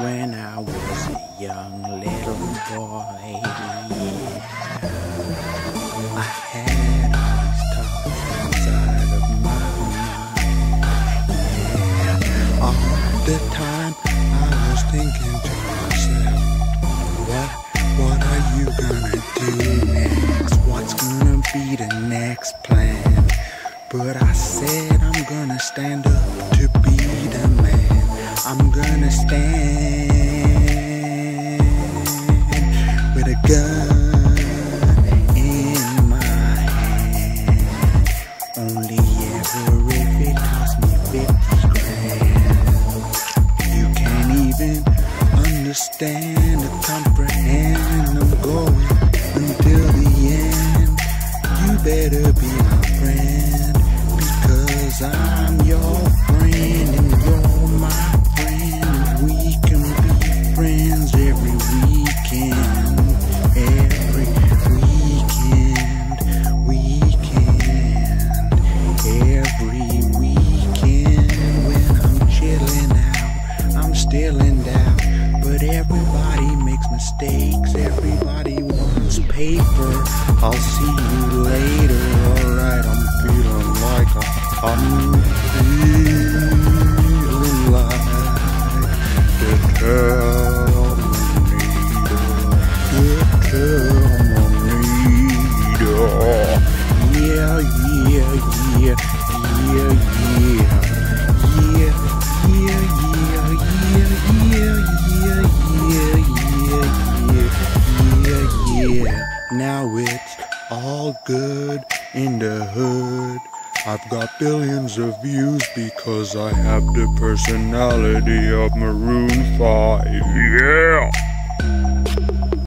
when I was a young little boy. I had a thoughts inside of my mind. Yeah. All the time I was thinking to myself, what, what are you gonna do next? What's gonna be the next plan? But I said I'm gonna stand up to be I'm gonna stand with a gun in my hand. Only ever if it costs me 50 grand. You can't even understand or comprehend. I'm going until the end. You better be my friend because I'm your friend still in doubt. But everybody makes mistakes, everybody wants paper. I'll see you later, alright. I'm feeling like I'm feeling like the Terminator. The Terminator. Yeah, yeah, yeah, all good in the hood. I've got billions of views because I have the personality of Maroon 5. Yeah!